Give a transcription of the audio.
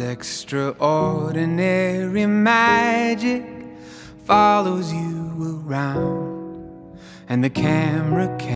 extraordinary magic follows you around, and the camera can